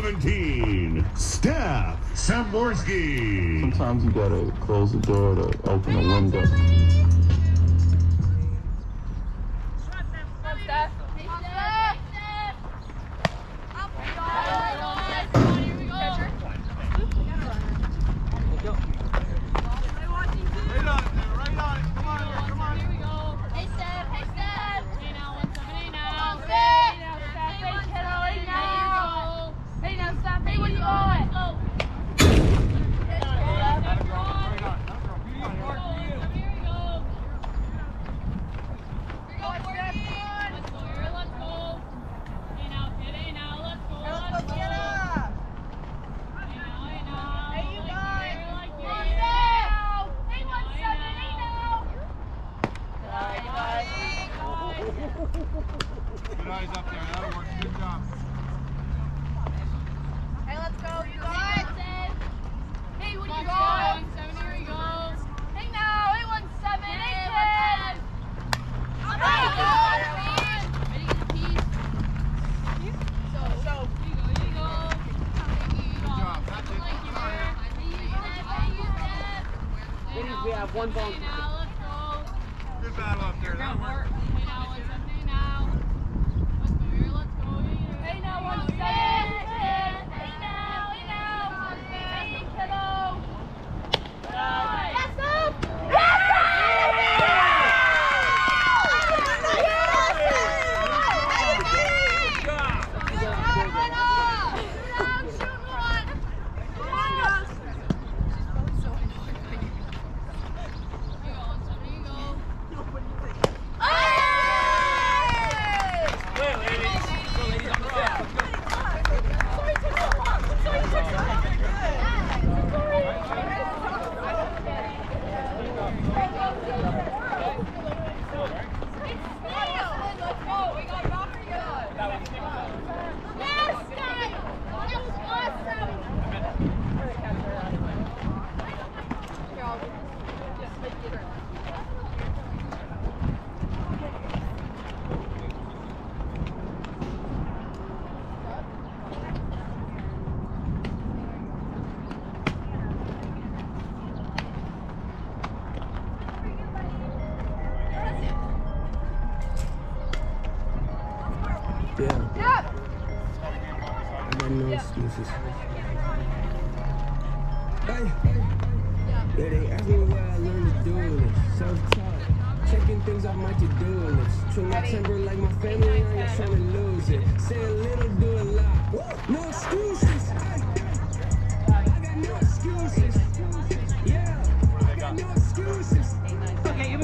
17, Steph Samborski. Sometimes you gotta close the door to open a window. involved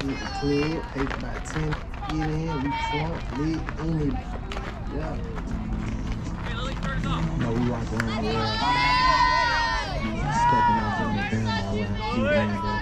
Get it clean, 8 by 10. Get in, we front, lead, in it. Yeah. No, we walk around. Stepping the band. Keep going,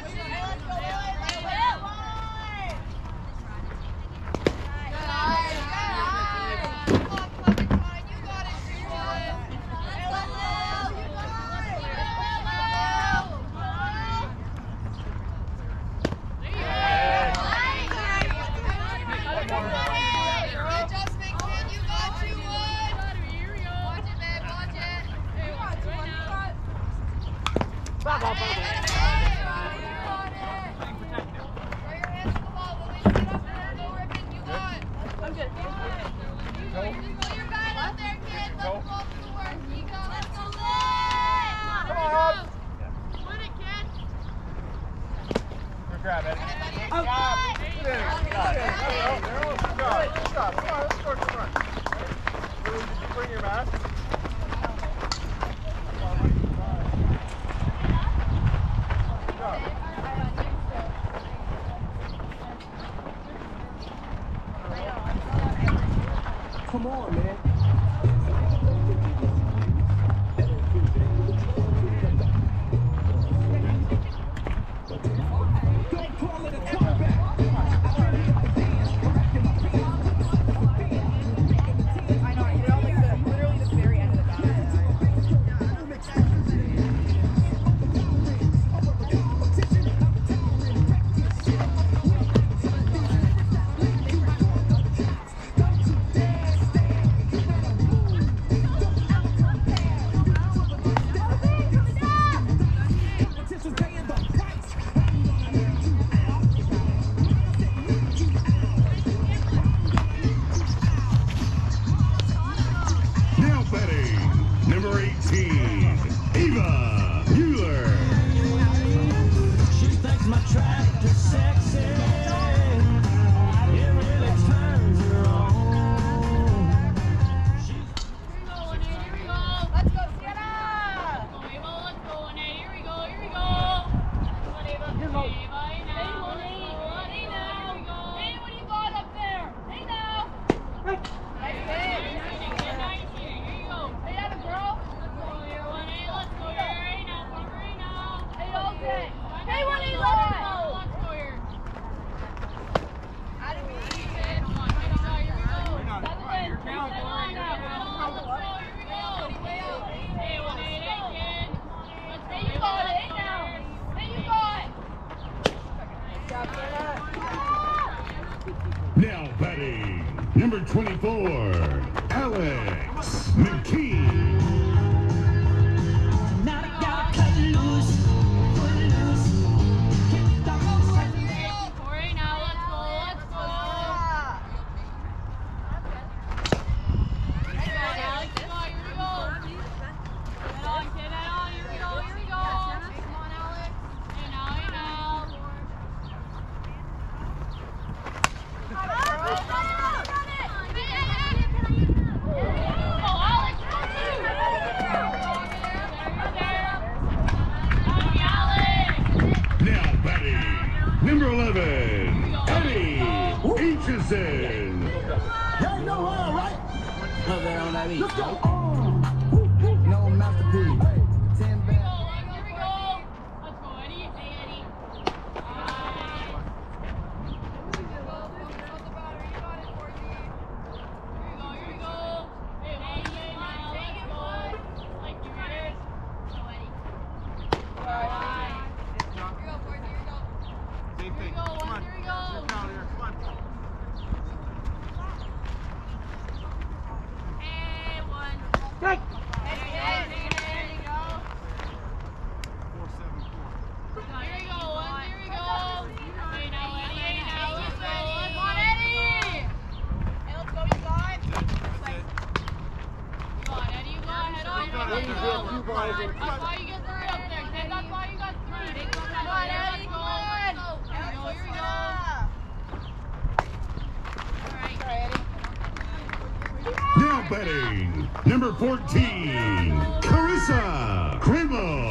Number 14, Carissa Kremel.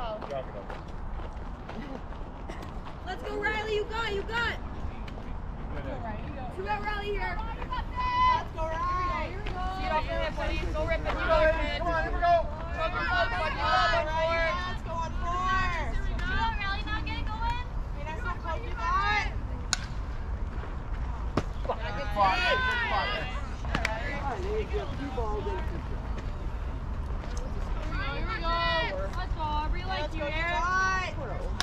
foul. Let's go, Riley. You got, you got. Let's Riley. You got Riley here. Let's go, Riley. Here we go. See off your. Go rip it. Go, go, rip Come on, here we go. Fuck your fuck, fuck your fuck. Let's go on four. You got Riley now. Get it going. Hey, that's not close. You got it. Fuck. Good fight. Good fight. All right. I need to get two balls in. we like you, Eric.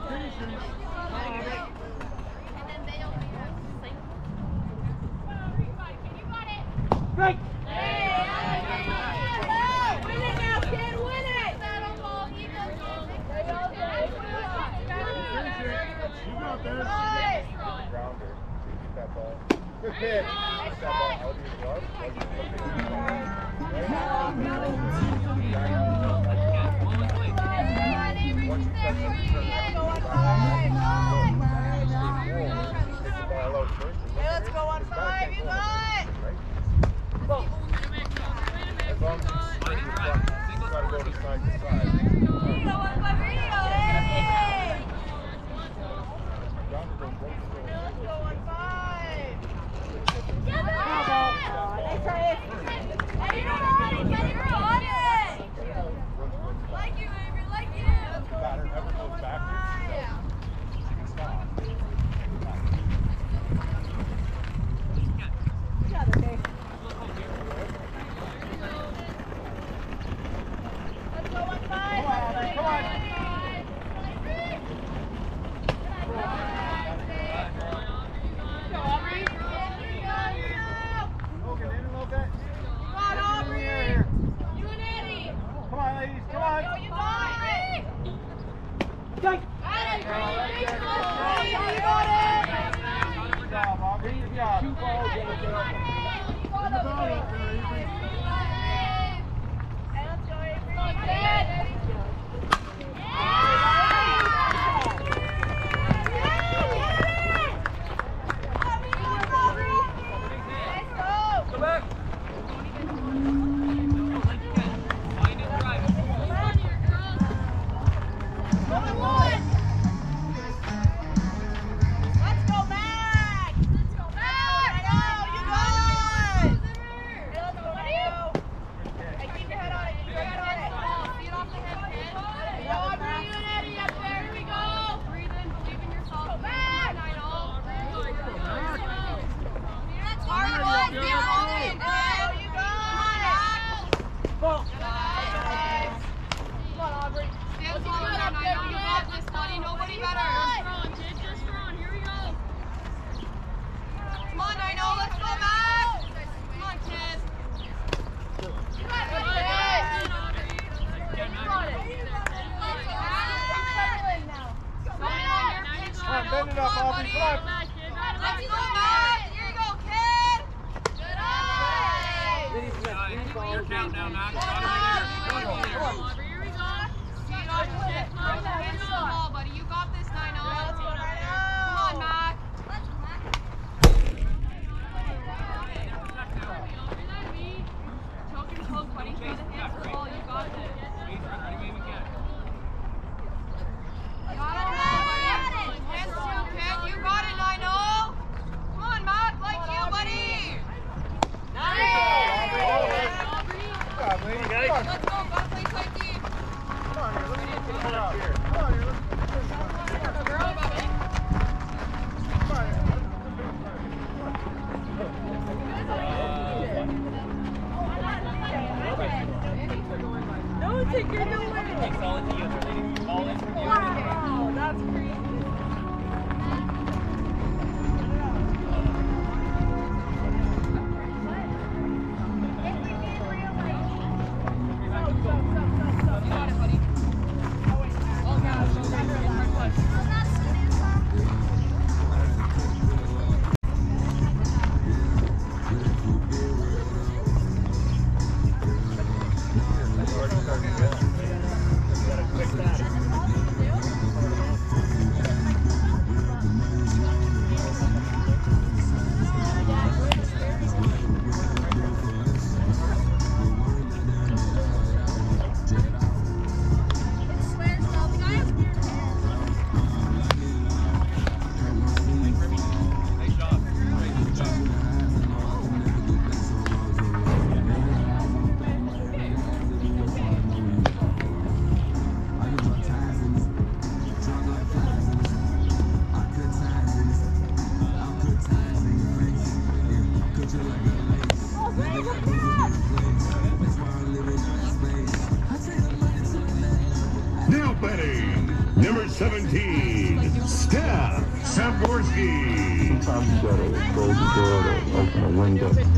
vacation. Close the door open a window.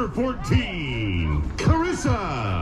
Number 14, Carissa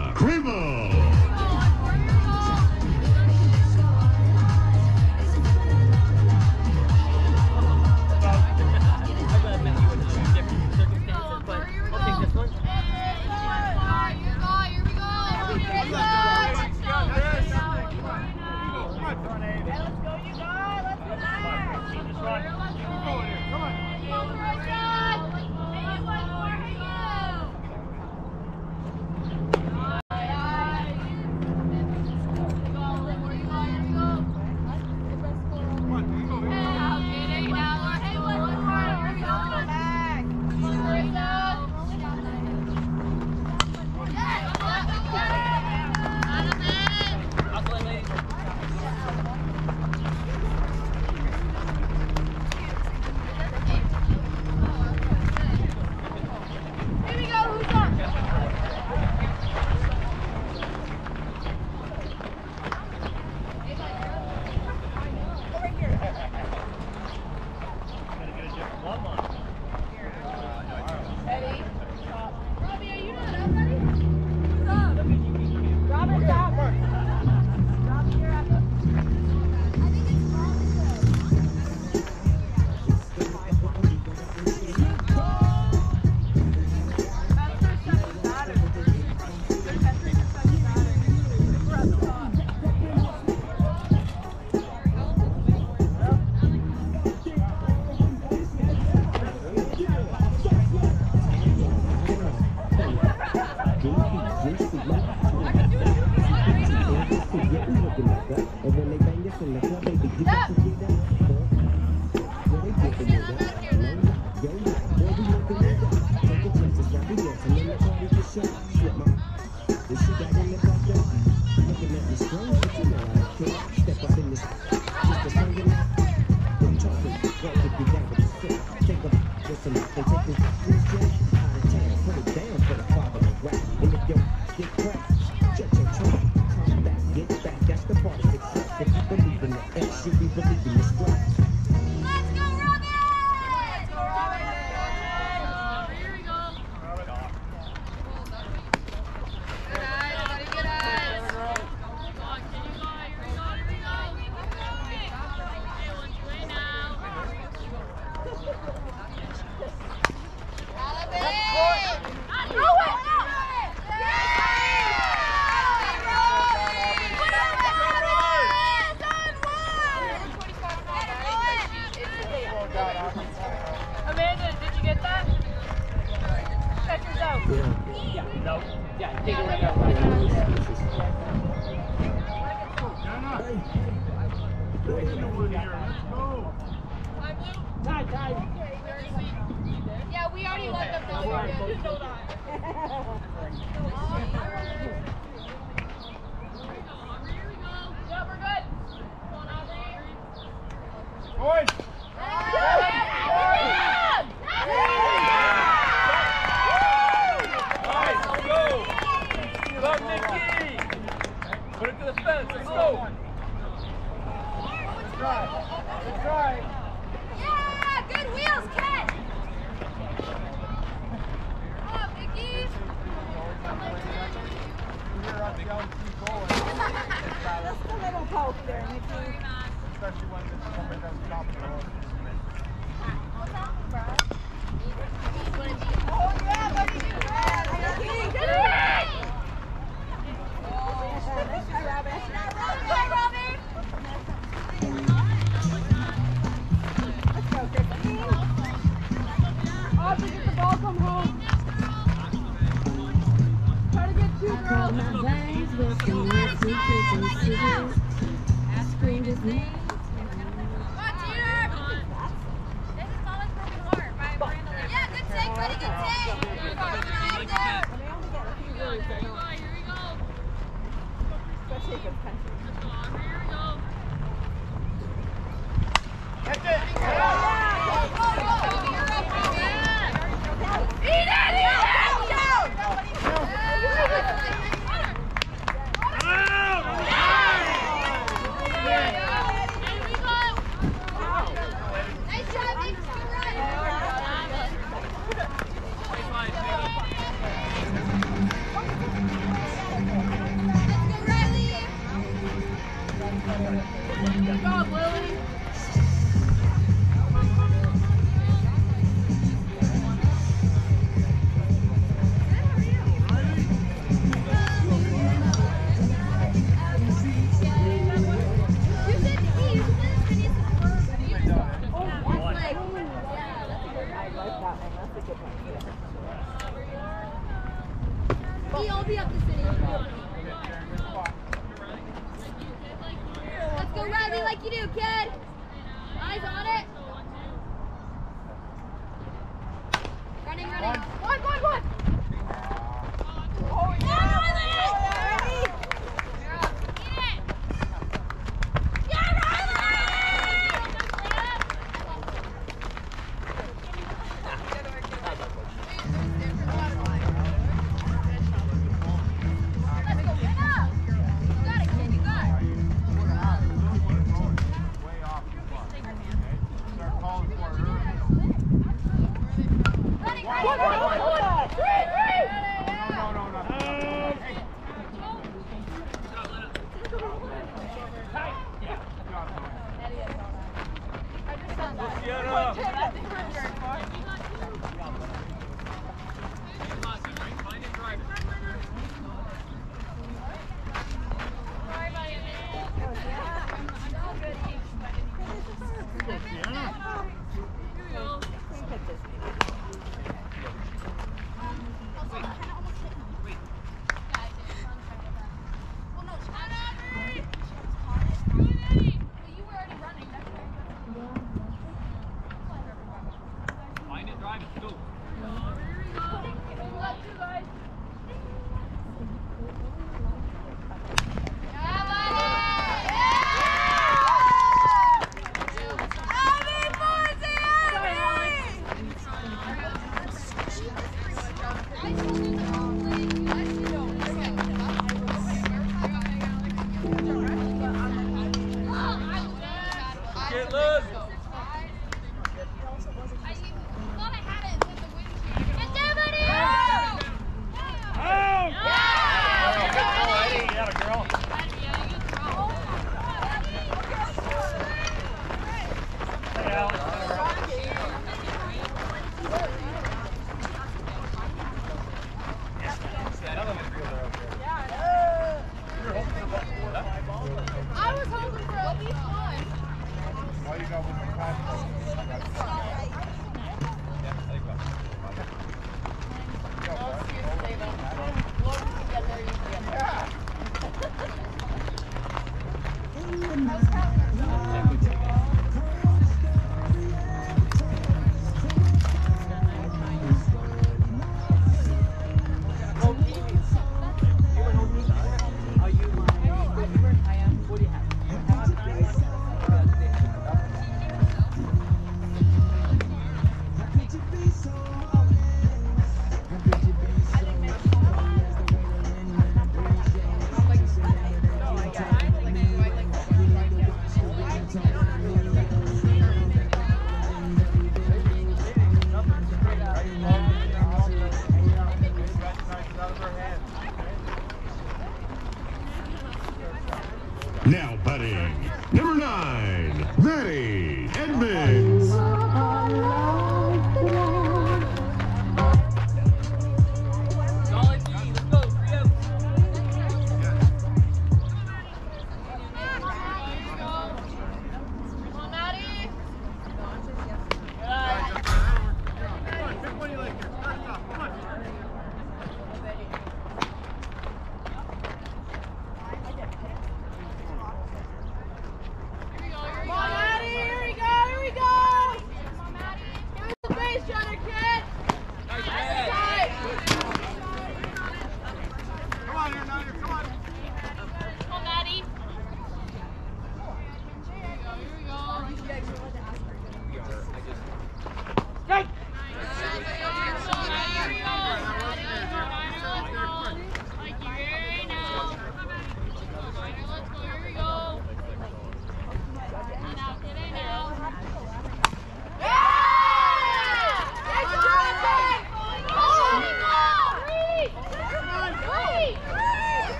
就不看手机。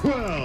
12,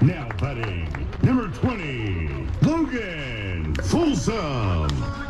Now batting, number 20, Logan Folsom.